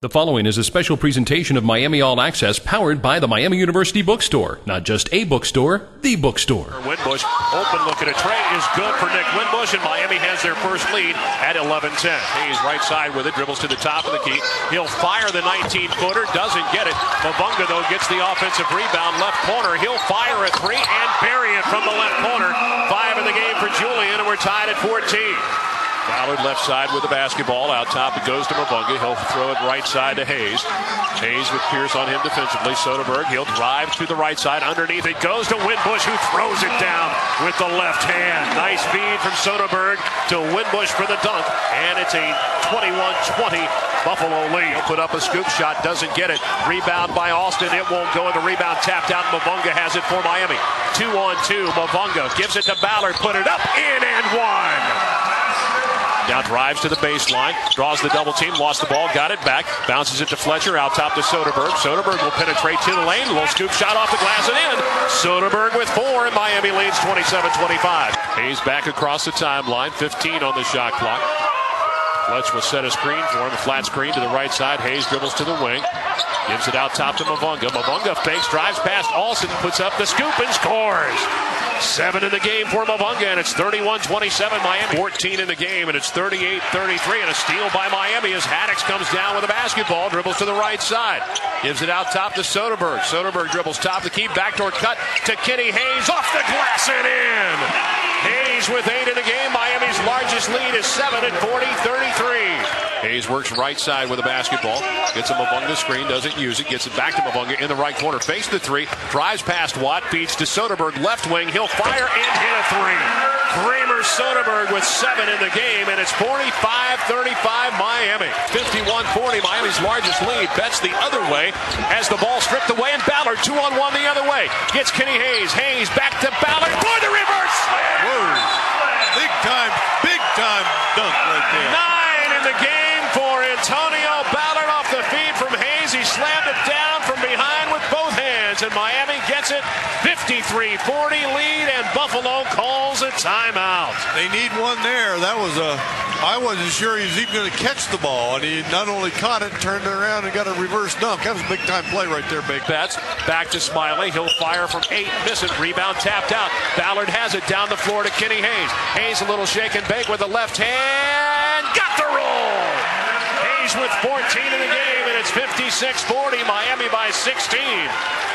The following is a special presentation of Miami All Access powered by the Miami University Bookstore. Not just a bookstore, the bookstore. Winbush, open look at a tray is good for Nick Winbush, and Miami has their first lead at 11 10. He's right side with it, dribbles to the top of the key. He'll fire the 19 footer, doesn't get it. Mavunga, though, gets the offensive rebound left corner. He'll fire a three and bury it from the left corner. Five in the game for Julian, and we're tied at 14. Ballard left side with the basketball. Out top, it goes to Mavunga. He'll throw it right side to Hayes. Hayes with Pierce on him defensively. Soderberg, he'll drive to the right side. Underneath it goes to Winbush, who throws it down with the left hand. Nice feed from Soderberg to Winbush for the dunk. And it's a 21-20 Buffalo lead. He'll put up a scoop shot, doesn't get it. Rebound by Austin. It won't go. The rebound tapped out. Mavunga has it for Miami. Two on two. Mavunga gives it to Ballard. Put it up. In and one. Now drives to the baseline, draws the double team, lost the ball, got it back, bounces it to Fletcher, out top to Soderberg. Soderberg will penetrate to the lane, little scoop shot off the glass and in. Soderberg with four, and Miami leads 27-25. Hayes back across the timeline, 15 on the shot clock. Fletch will set a screen for him, flat screen to the right side. Hayes dribbles to the wing. Gives it out top to Mavunga. Mavunga fakes, drives past Alston, puts up the scoop and scores. Seven in the game for Mavunga, and it's 31-27 Miami. 14 in the game, and it's 38-33, and a steal by Miami as Haddix comes down with a basketball, dribbles to the right side. Gives it out top to Soderberg. Soderberg dribbles top the key, backdoor cut to Kenny Hayes, off the glass and in. Hayes with eight in the game. Miami's largest lead is seven at 40-33. Hayes works right side with a basketball. Gets a Mavunga screen, doesn't use it. Gets it back to Mavunga in the right corner. Face the three. Drives past Watt. Beats to Soderberg. Left wing. He'll fire and hit a three. Kramer Soderberg with seven in the game, and it's 45-35 Miami. 51-40, Miami's largest lead. Bets the other way as the ball stripped away, and Ballard two on one the other way. Gets Kenny Hayes. Hayes back to Ballard for the reverse slam. Whoa. Big time, big time dunk right there. Nine in the game for Antonio Ballard off the feed from Hayes. He slammed it down from behind with both hands, and Miami gets it 53-40 lead, and Buffalo calls a timeout. They need one there. That was a. I wasn't sure he was even going to catch the ball, and he not only caught it, turned it around, and got a reverse dunk. That was a big time play right there, Big. Betts back to Smiley. He'll fire from eight, miss it. Rebound tapped out. Ballard has it down the floor to Kenny Hayes. Hayes a little shake and bake with the left hand. Got the. Hayes with 14 in the game, and it's 56-40. Miami by 16.